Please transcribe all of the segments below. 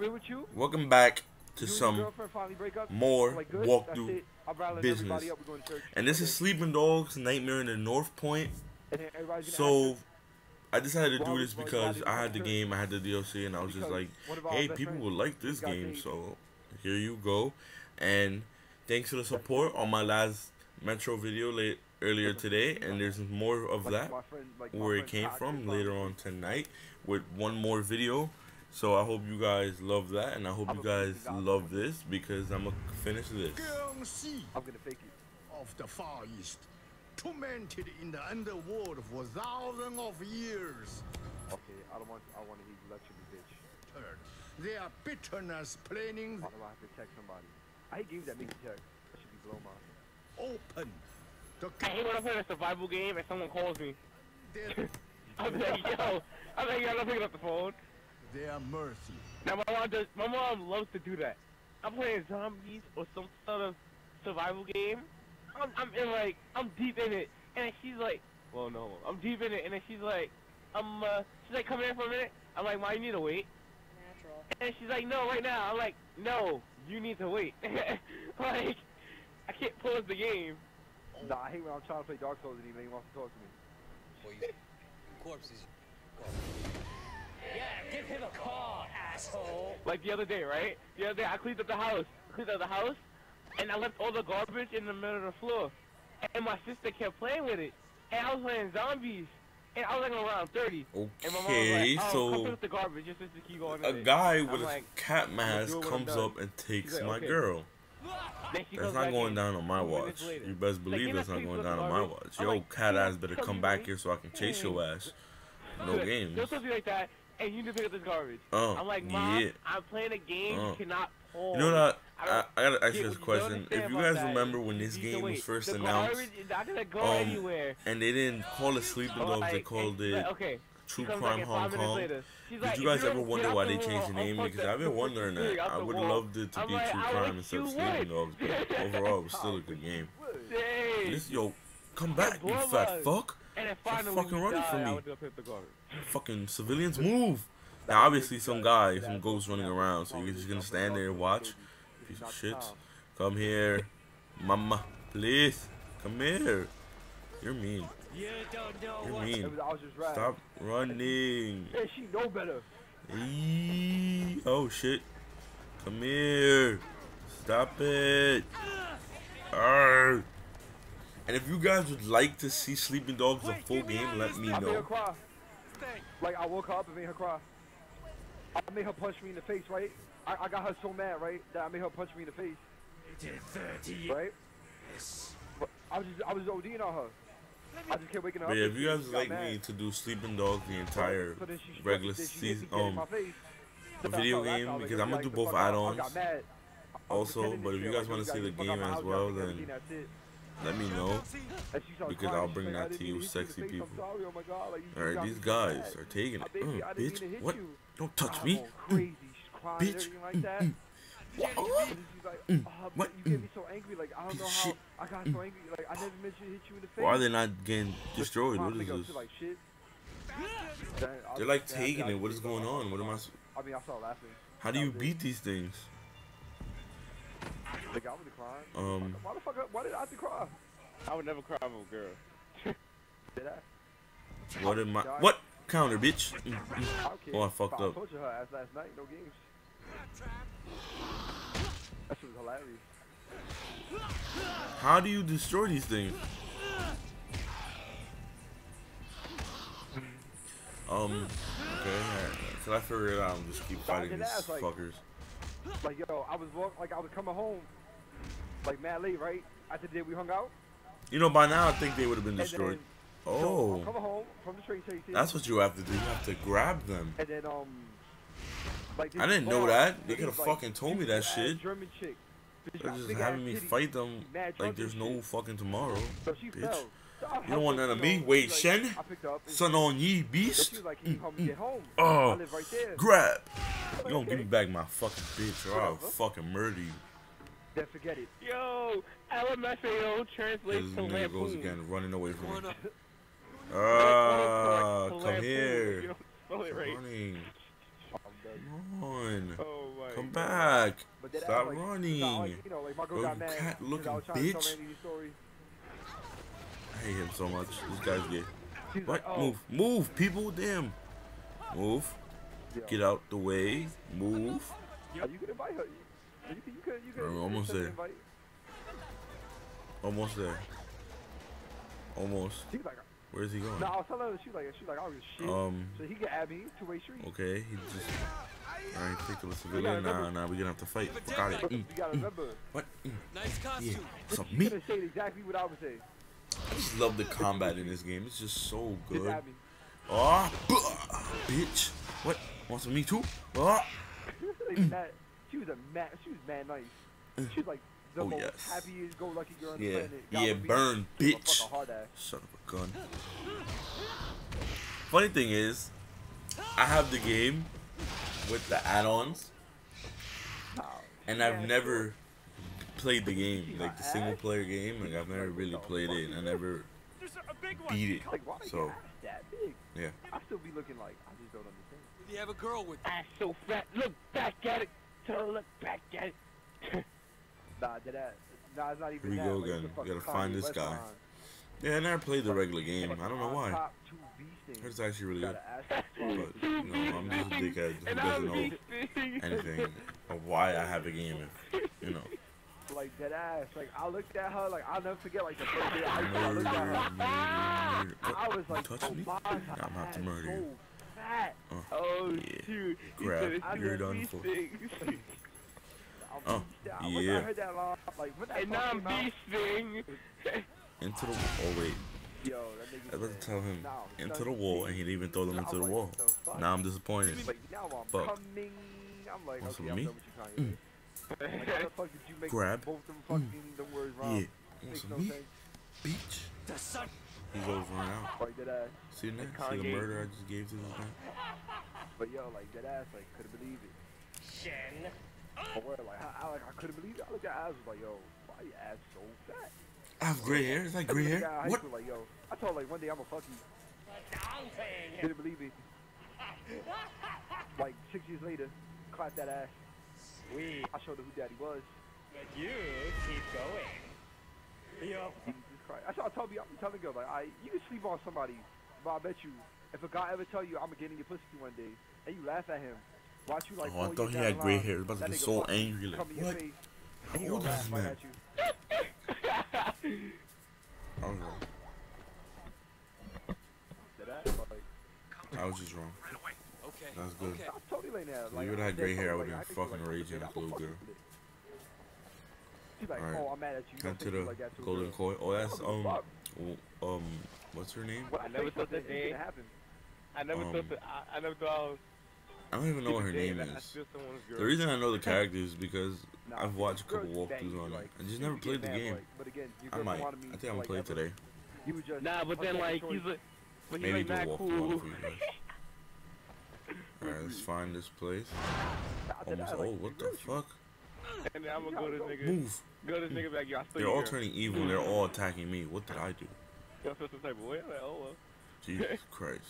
real with you? Welcome back to some more Like? Walkthrough it. I'd rather let business. up. We're going to. And this is Sleeping Dogs Nightmare in the North Point. And then everybody's gonna So I decided to do this because I had the game, I had the DLC, and I was just like, one of our hey, people would like this game, so here you go. And thanks for the support on my last Metro video late earlier today, and there's more of that my friend, like, my where it came from later on tonight with one more video. So I hope you guys love that, and I hope you guys love this because I'm gonna finish this. I'm gonna fake it. of the Far East, tormented in the underworld for thousands of years. Okay, I don't want. I want to hear you lecture me, bitch. Third, their bitterness planning Why do I have to text somebody? I hate games that make you text. That should be blown my. open. The I hate when I play a survival game and someone calls me. I'm like, yo, I'm like, yo, I'm not picking up the phone. Their mercy. Now my mom does. My mom loves to do that. I'm playing zombies or some sort of survival game. I'm, I'm in like, I'm deep in it, and then she's like, well, no, I'm deep in it, and then she's like, I'm, uh, she's like, come here for a minute. I'm like, Ma, you need to wait. Natural. And she's like, no, right now. I'm like, no, you need to wait. like, I can't pause the game. Nah, I hate when I'm trying to play Dark Souls and he wants to talk to me. Boy, you corpses. Yeah, give him a call, asshole. Like the other day, right? The other day, I cleaned up the house. I cleaned up the house, and I left all the garbage in the middle of the floor. And my sister kept playing with it. And I was playing zombies. And I was like around 30. And my mom was Okay, like, oh, come pick so up the garbage. Your sister keep going a in it." guy I'm with a like, cat mask do what I'm comes up and takes like, my okay. girl. That's not going down on my watch. You best believe "Ain't that's not going down on my watch. Yo, like, cat ass better come back here so I can chase your ass. No Look, games. Don't talk to me like that. And you need to pick up this garbage. Oh, I'm like, Mom, yeah. I'm playing a game. Oh. You cannot pause. You know what? I I, I gotta ask you this question. If you guys that. remember when this game was first the announced garbage is not gonna go um, anywhere. and they didn't call it Sleeping Dogs, they called it like, okay. True Crime in Hong Kong. later. Did like, you guys ever wonder why the they changed the name? Because I've been wondering that. I would have loved it to I'm be like, True Crime instead of Sleeping. Dogs, but overall, it was still a good game. This yo, come back, you fat fuck! And then Stop finally fucking running died. from me. went to pick the garbage. Fucking civilians move. Now, obviously, some guy, some ghost running around, so you're just gonna stand there and watch. Piece of shit. Come here, mama, please. Come here. You're mean. You don't know You're mean. was, I was just right. Stop running. Yeah, she know better. Eee. Oh shit. Come here. Stop it. Arr. And if you guys would like to see Sleeping Dogs the full game, let me I made her know. Like I woke her up and made her cry. I made her punch me in the face, right? I, I got her so mad, right, that I made her punch me in the face, Did 30 right? But I was just I was ODing on her. I just kept waking her But up. yeah, if you guys like mad. me to do Sleeping Dogs the entire So she regular then she hit season, me dead in my um, the video I felt- I game, because I'm gonna do both fuck out. I add-ons. got mad. I was Also, but if you guys wanna see the get fuck out game as well, then everything, that's it. Let me know. Because I'll bring that to you sexy people. Alright, these guys are taking it. didn't bitch, what? Don't touch me. crying Bitch. Mm. Mm. What? in the face. Why are they not getting destroyed? What is this? They're like taking it. What is going on? What am I? I mean, I started laughing. How do you beat these things? Like, I was crying. Um, Why the fuck? Why did I have to cry? I would never cry for a girl. Did I? what am I? What counter, bitch? Mm, mm. I don't care. Oh, I fucked I up. told you her ass last night. No games. That shit was hilarious. How do you destroy these things? Um, okay, alright. Till I figure it out, I'm just keep fighting these ass, like- fuckers. Like yo, I was walk, like I was coming home, like mad Lee, right? After the day we hung out. You know, by now I think they would have been destroyed. so Oh, coming home from the train station. that's what you have to do. You have to grab them. And then um, like I didn't know that. They could have like, fucking told me that shit. German chick. They're just having me fight them like there's no fucking tomorrow. So bitch. So You don't want none of me? Wait, Shen? I picked her up. and Son on ye, beast. She was you help me get? Oh. I live right there." Grab. You don't give me back my fucking bitch or I'll fucking murder you. Then forget it. Yo, LMFAO translates This to nigga goes again, running away from One me. Ah, Autocorrect come here. You don't spell it right. Running. I'm. Come on. Oh back. Stop like, running. nah, like, you know, like my girl Oh, got you mad cat 'cause I looking was trying to tell bitch. Randy the story. I hate him so much. This guy's gay. She's What? like, oh, Move. Move, people. Damn. Move. yo, Get out the way. Move. you could invite her. You could, you could, you could. We're you almost there. Invite. Almost there. Almost. She like, Where's he going? no, I was telling her, she was like, she was like, I don't give shit. Um. so he can add me two way street. Okay. He just. Alright, take the civilian. Nah, nah. We gonna have to fight. Fuck out of But here. Mm, you gotta mm. remember, What? Mm. Nice Yeah. costume. So you me. could have said exactly what I would say. I just love the combat in this game. It's just so Just good. add me. Oh, bitch. What? Want some me too? Oh. like, mad, she was a mad, she was mad nice. She was like the Oh, most yes. happiest go lucky girl on the Yeah. planet. Got Yeah, with me. burn, She was a bitch. fucking hard ass. Son of a gun. Funny thing is, I have the game with the add-ons, Nah, and I've never played the game, like the single player game. Like I've never really played it, and I never beat it. Like, why they So that big? yeah. I still be looking like I just don't understand. Did you have a girl with Ass so fat. Look back at it. Tell her look back at it. Nah, did that? Nah, it's not even Here we that. go again. the We gotta find this guy. line. Yeah, I never played the regular game. I don't know why. top, two bee stings. It's actually really good. Got an ass But you know, I'm just a dickhead who I doesn't know anything of why I have a game. If, you know. like dead ass. Like I looked at her, like I'll never forget. Like the first day I, I looked Murder, at her, murder. I was like, touch oh me? my, I'm about to murder you. Fat. Uh, oh Yeah. shoot! He Grab. said it's You're the done beast for. thing. Oh, beat down. When yeah. I heard that line, like when and now I'm came out, beast thing. Into the oh wait, yo, that I was about to tell him "Now, into the wall, and he didn't even throw them into the wall. what the fuck? Now I'm disappointed. Like now I'm Fuck. coming. I'm like, Want okay, I'm meat? done with you, Kanye. Like, how the fuck did you make Grab. both them fucking them words wrong? Yeah, want Makes some no meat, sense. bitch? The sun. He's over and out. Like dead ass. See that? Like See the murder I just gave to this man? But yo, like dead ass, like couldn't believe it. Shen. But word, like I, I like I couldn't believe it. I looked at ass was like, yo, why your ass so fat? I have gray hair. Is that gray hair? looked at her high What? school, Like yo, I told like one day I'ma fuck you. Didn't believe it. Like six years later, clapped that ass. We, I showed her who daddy was. but you keep going. Yup. Jesus Christ. That's what I told you. I'm telling girls, like, I, you can sleep on somebody, but I bet you, if a guy ever tell you, I'm gonna get in your pussy one day, and you laugh at him, watch you like, Oh, I thought he had the gray hair. I was about to that get so angry. Like, come in your what? face, How old is this laugh right man? you. I was wrong. Did that? Like, I was just wrong. Okay. That's good. Okay. I totally like that. If Like, you would've had gray hair, I would've been fucking like, raging I'm like a little girl. With. She's like, Alright. oh, I'm mad at you. Cut to the like that golden girl. koi. Oh, that's I don't give a um, fuck. um, what's her name? When I I never thought that something, it's day- happen. I never Um, thought that. I, I never thought I was. I don't even know what her name is. steal someone's girl. The reason I know the character is because Nah, I've watched a couple walkthroughs on it. like, I just never played the game. like, but again, your I might. me I think I'm like, gonna play ever- today. You would just Nah, but then like he's like, but he's Maybe like do a not walkthrough cool. on it for you guys. Alright, let's find this place. Almost that, like, old. What the fuck? And then I'm gonna go to this nigga. Move. Go to this nigga back. Yo, I stole They're all girl. turning evil. They're all attacking me. What did I do? Yo, I feel some type of way. I'm like, oh well. Jesus Christ.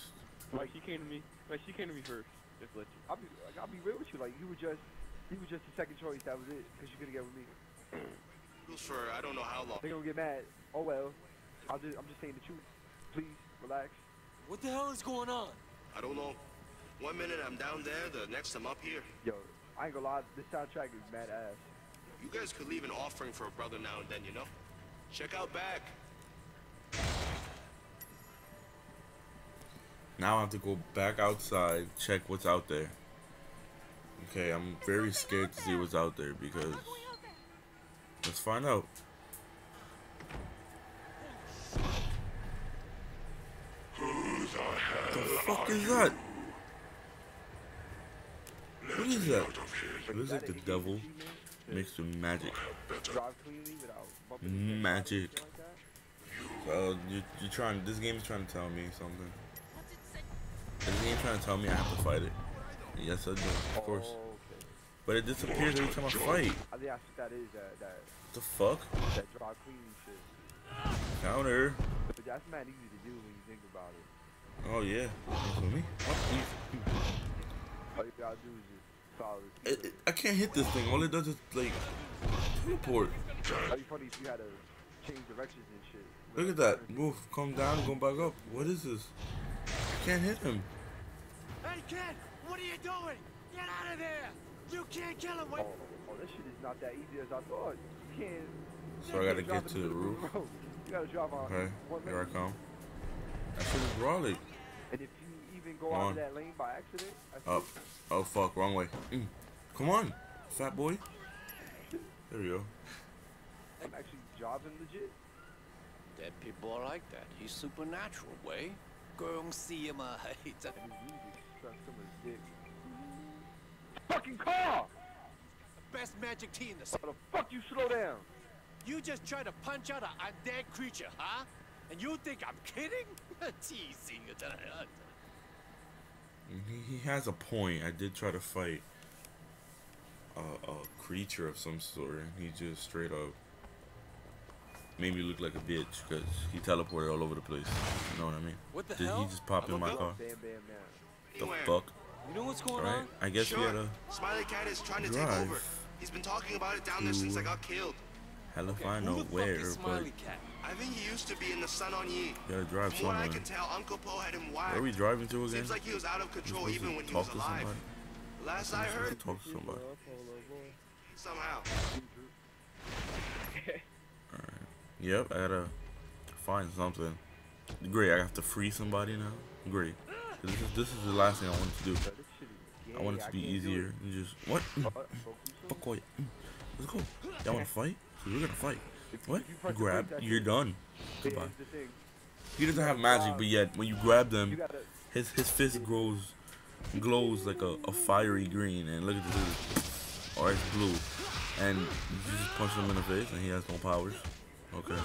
Like she came to me. Like she came to me first. Just let you. I'll be, like, I'll be real with you. Like you were just, you were just the second choice. That was it. Cause you couldn't get with me. For I don't know how long. They're gonna get mad. Oh well. I'll just, I'm just saying the truth. Please relax. What the hell is going on? I don't know. One minute I'm down there, the next I'm up here. Yo, I ain't gonna lie. This soundtrack is mad ass. You guys could leave an offering for a brother now and then, you know? Check out back. Now I have to go back outside, check what's out there. Okay, I'm very scared to see what's out there because let's find out. What the fuck is that? What is that? It looks like the devil magic. Into the Magic. like. So you you trying? This game is trying to tell me something. This game trying to tell me I have to fight it. Yes, I do. Of course. But it disappears every time I fight. What the fuck? Counter. But that's mad easy to do when you think about it. Oh yeah. For me. It, it- I can't hit this thing. All it does is like teleport. That'd be funny if you had to change directions and shit. Look at that. Move. Come down. Go back up. What is this? I can't hit him. Hey, kid! What are you doing? Get out of there! You can't kill him! Oh, oh, this shit is not that easy as I thought. You can't. So I gotta get to the into roof. road. You gotta drive on Okay. one Here I lane. come. That shit is rolling. And go on. Up. Oh, oh fuck, wrong way. Mm. Come on, fat boy. There you go. I'm actually jobbing legit. Dead people are like that. He's supernatural, way. Go and see him a Fucking car! Best magic tea in the How the fuck you slow down? You just try to punch out an undead creature, huh? And you think I'm kidding? Teasing. He, he has a point. I did try to fight a, a creature of some sort, and he just straight up made me look like a bitch because he teleported all over the place. You know what I mean? What the Did hell? he just pop in my car? Bam, bam, now. The fuck? You know what's going Right? on? I guess we Sure. had a Smiley Cat is trying to take drive over. He's been talking about it down there since I got killed. Hell if Okay, I who know the fuck but Cat? I think he used to be in the Sun On Yee. gotta drive From what I somewhere. can tell, Uncle Po had him Where are we driving to again? Seems like he was out of control even when he was alive. somebody. Last I We're heard, to talk to somebody. somehow. Yep, I gotta find something. Great, I have to free somebody now. Great. This is this is the last thing I wanted to do. Bro, this shit is I want it to be easier it. and just what? Mm, Uh, folks, you Fuck all you. Mm, Let's go. Y'all wanna fight? So we're gonna fight. What? you the grab, you're done. Goodbye. He doesn't have magic, but yet when you grab them, his his fist grows, glows like a, a fiery green. And look at this, or oh, it's blue. And you just punch him in the face, and he has no powers. Okay.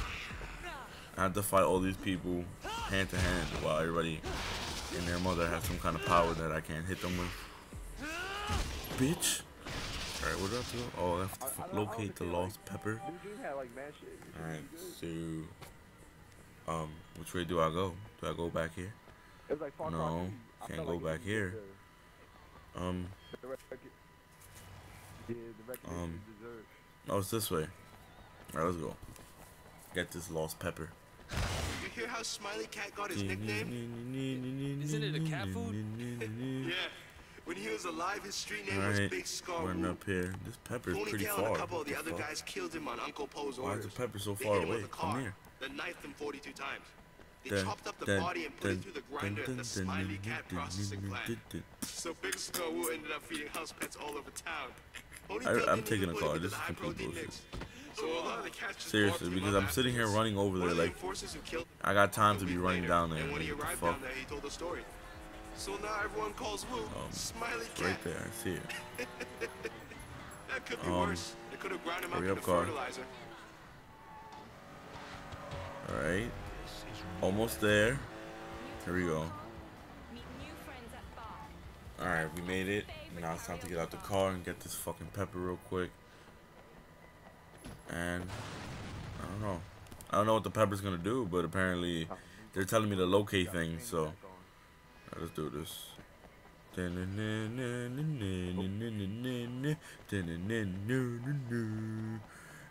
I have to fight all these people hand to hand while everybody and their mother has some kind of power that I can't hit them with. Bitch. Alright, where do I have to go? Oh, I have to I- I f- don't- I locate the think, like, lost pepper. New game had like mad shit. It should Alright, so um, which way do I go? Do I go back here? It was like Far No, 3. Can't go like back here. The, Um, the rec- yeah, the Um, deserved. oh, it's this way. Alright, let's go. Get this lost pepper. You hear how Smiley Cat got his nickname? Isn't it a cat food? Yeah. When he was alive, his street name was Alright, Big Scar running up here. This pepper is pretty and far. a couple of the What other fuck? guys killed him on Uncle Po's Why is the pepper so far away? Come here. Then knifed him 42 times. They Dun, chopped up the dun, body and put dun, it through the grinder at the Smiley Cat processing plant. So Big Skull Wu ended up feeding house pets all over town. I- didn't taking a car. This is the complete bullshit. So a lot of the cats just Seriously, because I'm sitting here running over there the like enforcers who killed I got time to be running down there. And What the fuck? So now everyone calls Wu Um, Smiley Cat. Right there, I see it. That could be Um, worse. They could have ground him up hurry in up, the car. fertilizer. Alright. Almost there. Here we go. Meet new friends at bar. Alright, we made it. Now it's time to get out the car and get this fucking pepper real quick. And I don't know. I don't know what the pepper's gonna do, but apparently they're telling me to locate things, so Alright, let's do this.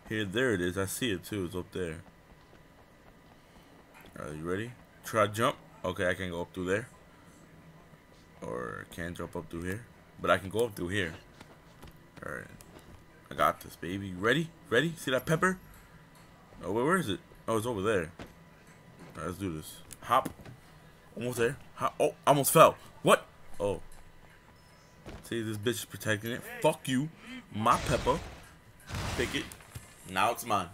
Here, there it is. I see it too. It's up there. Are you ready? Try jump. Okay, I can go up through there. Or can't jump up through here. But I can go up through here. Alright. I got this, baby. Ready? Ready? See that pepper? Oh, wait, where is it? Oh, it's over there. Alright, let's do this. Hop. Almost there. Hop. Oh, almost fell. What? Oh. See, this bitch is protecting it. Fuck you. My pepper. Pick it. Now it's mine.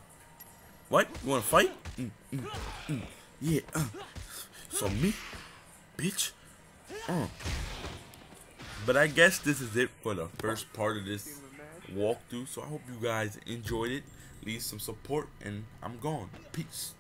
What? You wanna fight? Mm, mm, mm. Yeah. Uh. So me, bitch. Uh. But I guess this is it for the first part of this walkthrough. So I hope you guys enjoyed it. Leave some support, and I'm gone. Peace.